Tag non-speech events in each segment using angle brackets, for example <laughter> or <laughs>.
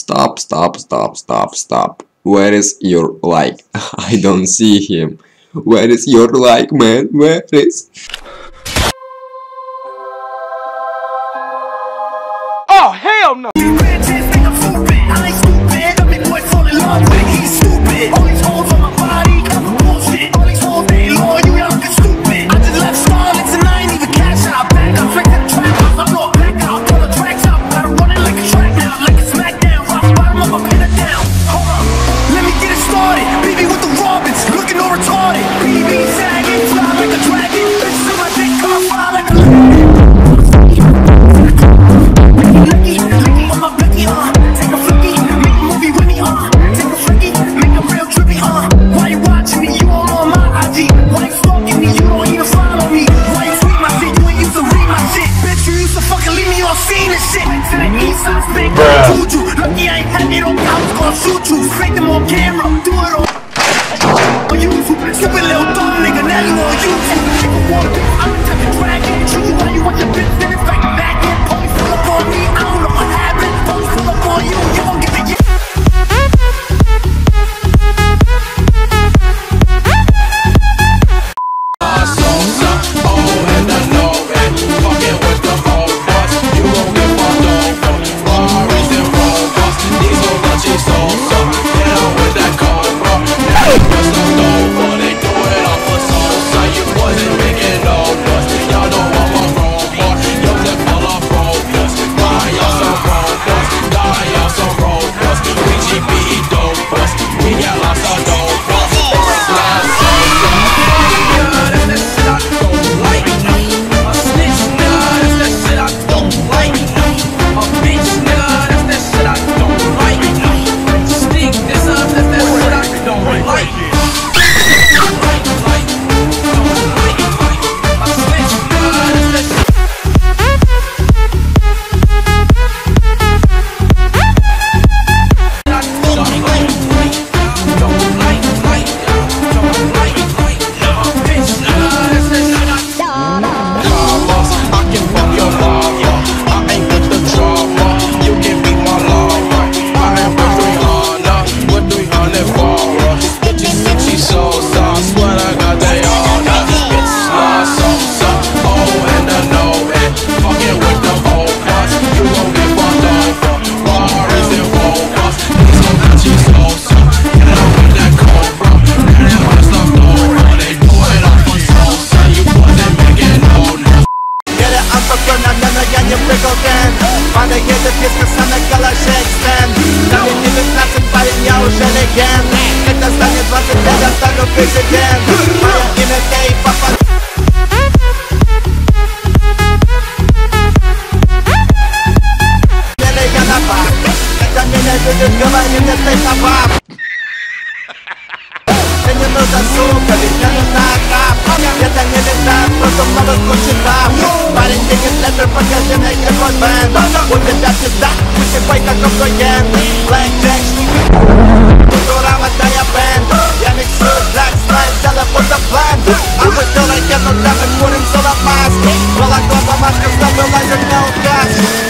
Stop, stop, stop, stop, stop. Where is your like? <laughs> I don't see him. Where is your like, man? Where is? Oh, hell no! You to fucking leave me on scene and shit. To the east side, spit, juju. Lucky I ain't had it on was gonna shoot you. Fake them on camera, do it on on YouTube. Stupid little dumb nigga, now you on YouTube. Nigga wanna be, I'm the type of dragon. Show you how you want your bitch, ten Pane jeden jest na same galasie ten Zamienimy pracę pajem Kiedy zdanie dwadzę teraz staną wyżykiem Mają imię tej papa. Ja na pak Kiedy minę wyżytkowa nie jesteś na pap Nie no zasłuchaj, nie no na kap. Jeden nie wiem tak, no to mało skończy tam King leather because and a good man With the Dutch is that, we can fight like a good Blackjack, stupid Durama Daya Band. Yannick Black Slime, tell the plan. I'm a I get no damage, put him so the mask Well I go by mask, cause I you're no gas.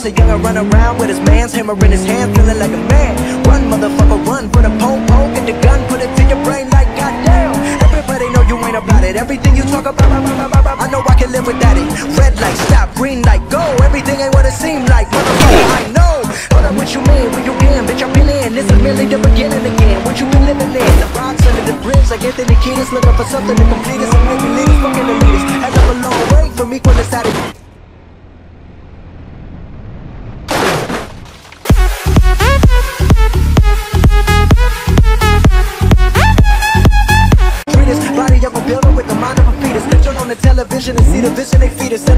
just a youngin' run around with his man's hammer in his hand, feeling like a man. Run, motherfucker, run for the pole, pole, get the gun, put it to your brain like goddamn. Everybody know you ain't about it. Everything you talk about, I know I can live without it. Red light, stop, green light, go. Everything ain't what it seemed like, motherfucker. I know. Hold up, what you mean? Where you been? Bitch, I've been in. This is merely the beginning again. What you been living in? The rocks under the bridge, like Anthony Kiedis, looking for something to complete us and maybe lead us, fucking elitist. Had come a long way from equal to Saturday. treatise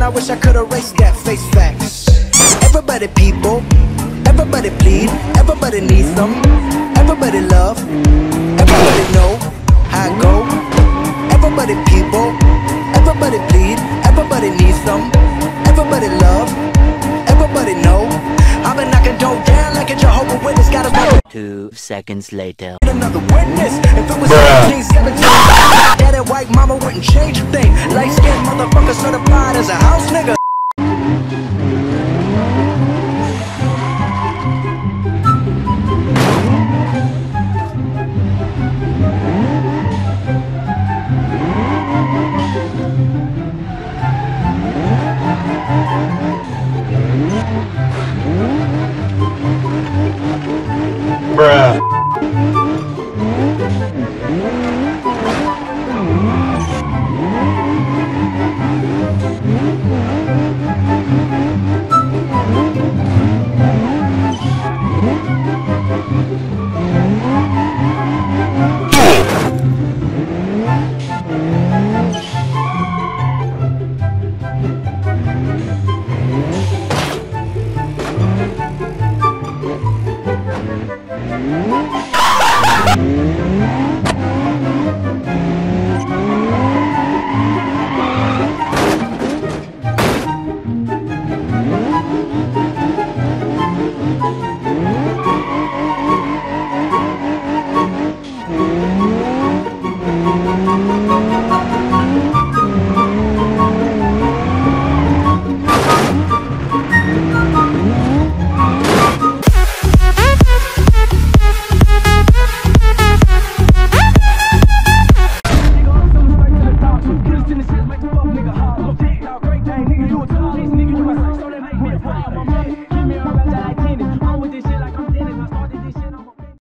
I wish I could erase that face facts. Everybody people Everybody bleed Everybody needs them, Everybody love Two seconds later. another witness. If it was 1917, that white mama wouldn't change a thing. Light skinned motherfucker certified as a house nigga.